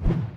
you